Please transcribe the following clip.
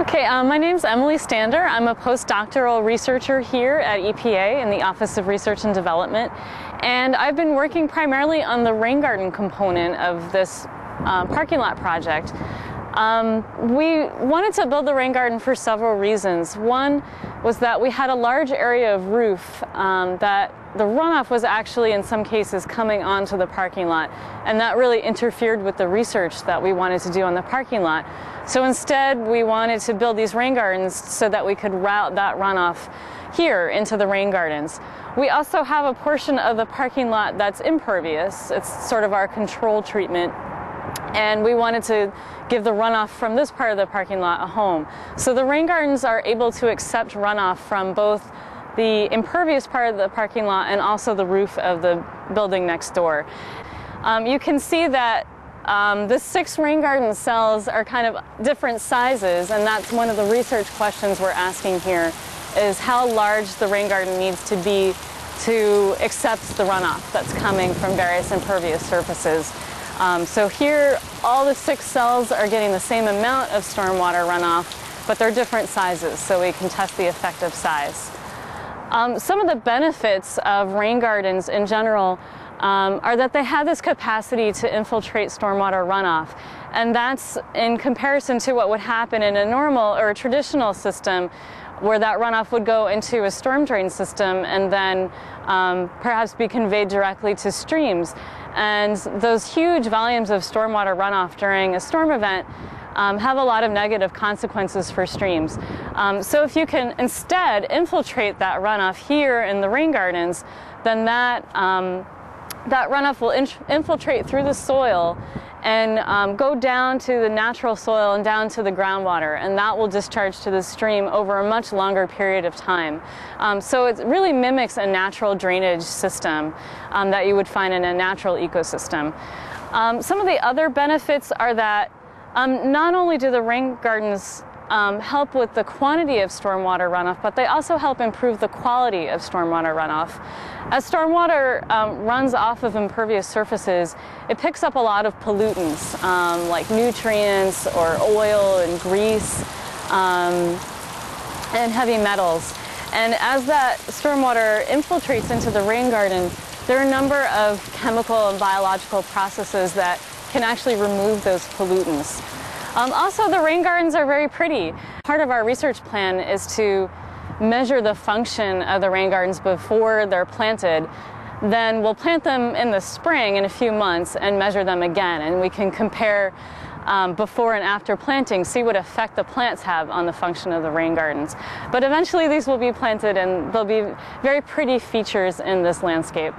Okay, um, my name is Emily Stander. I'm a postdoctoral researcher here at EPA in the Office of Research and Development. And I've been working primarily on the rain garden component of this uh, parking lot project. Um, we wanted to build the rain garden for several reasons. One was that we had a large area of roof um, that the runoff was actually in some cases coming onto the parking lot and that really interfered with the research that we wanted to do on the parking lot. So instead we wanted to build these rain gardens so that we could route that runoff here into the rain gardens. We also have a portion of the parking lot that's impervious. It's sort of our control treatment and we wanted to give the runoff from this part of the parking lot a home. So the rain gardens are able to accept runoff from both the impervious part of the parking lot and also the roof of the building next door. Um, you can see that um, the six rain garden cells are kind of different sizes and that's one of the research questions we're asking here is how large the rain garden needs to be to accept the runoff that's coming from various impervious surfaces. Um, so here all the six cells are getting the same amount of stormwater runoff but they're different sizes so we can test the effective size. Um, some of the benefits of rain gardens in general um, are that they have this capacity to infiltrate stormwater runoff. And that's in comparison to what would happen in a normal or a traditional system where that runoff would go into a storm drain system and then um, perhaps be conveyed directly to streams. And those huge volumes of stormwater runoff during a storm event um, have a lot of negative consequences for streams. Um, so if you can instead infiltrate that runoff here in the rain gardens, then that, um, that runoff will in infiltrate through the soil and um, go down to the natural soil and down to the groundwater and that will discharge to the stream over a much longer period of time. Um, so it really mimics a natural drainage system um, that you would find in a natural ecosystem. Um, some of the other benefits are that um, not only do the rain gardens um, help with the quantity of stormwater runoff, but they also help improve the quality of stormwater runoff. As stormwater um, runs off of impervious surfaces, it picks up a lot of pollutants um, like nutrients or oil and grease um, and heavy metals. And as that stormwater infiltrates into the rain garden, there are a number of chemical and biological processes that can actually remove those pollutants. Um, also, the rain gardens are very pretty. Part of our research plan is to measure the function of the rain gardens before they're planted. Then we'll plant them in the spring in a few months and measure them again. And we can compare um, before and after planting, see what effect the plants have on the function of the rain gardens. But eventually these will be planted and they'll be very pretty features in this landscape.